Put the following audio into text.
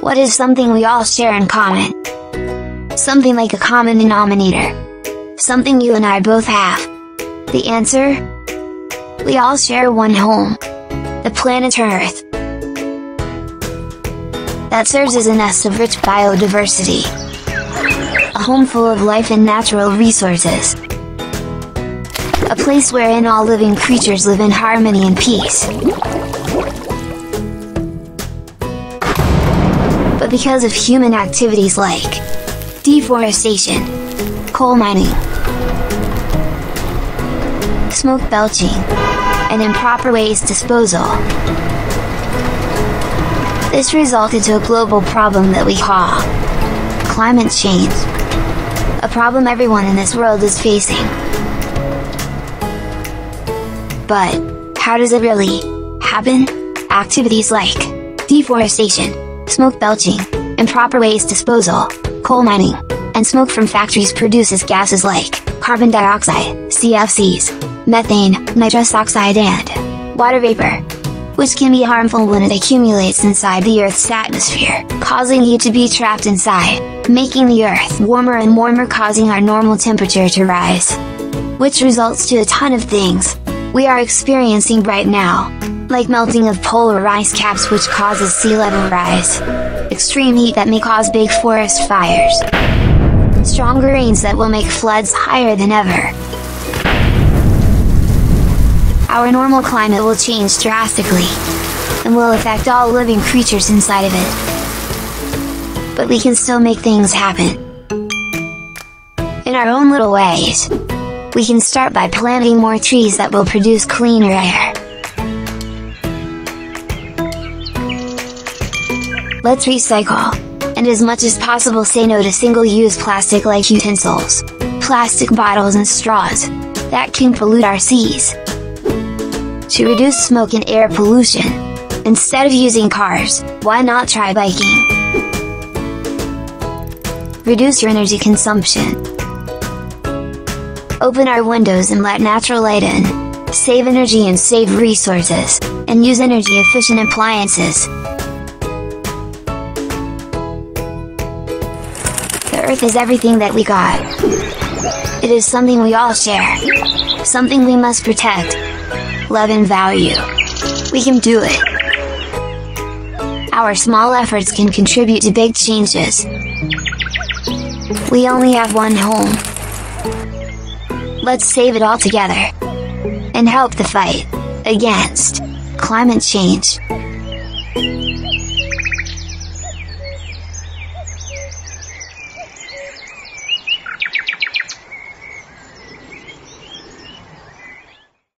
What is something we all share in common? Something like a common denominator. Something you and I both have. The answer? We all share one home. The planet Earth. That serves as a nest of rich biodiversity. A home full of life and natural resources. A place wherein all living creatures live in harmony and peace. But because of human activities like deforestation, coal mining, smoke belching, and improper waste disposal. This resulted to a global problem that we call climate change. A problem everyone in this world is facing. But, how does it really happen? Activities like deforestation, smoke belching, improper waste disposal, coal mining, and smoke from factories produces gases like carbon dioxide, CFCs, methane, nitrous oxide and water vapor, which can be harmful when it accumulates inside the Earth's atmosphere, causing heat to be trapped inside, making the Earth warmer and warmer causing our normal temperature to rise. Which results to a ton of things, we are experiencing right now, like melting of polar ice caps which causes sea level rise, extreme heat that may cause big forest fires, stronger rains that will make floods higher than ever. Our normal climate will change drastically, and will affect all living creatures inside of it. But we can still make things happen. In our own little ways. We can start by planting more trees that will produce cleaner air. Let's recycle, and as much as possible say no to single-use plastic like utensils, plastic bottles and straws, that can pollute our seas. To reduce smoke and air pollution, instead of using cars, why not try biking? Reduce your energy consumption, Open our windows and let natural light in. Save energy and save resources, and use energy efficient appliances. Earth is everything that we got. It is something we all share. Something we must protect. Love and value. We can do it. Our small efforts can contribute to big changes. We only have one home. Let's save it all together. And help the fight against climate change.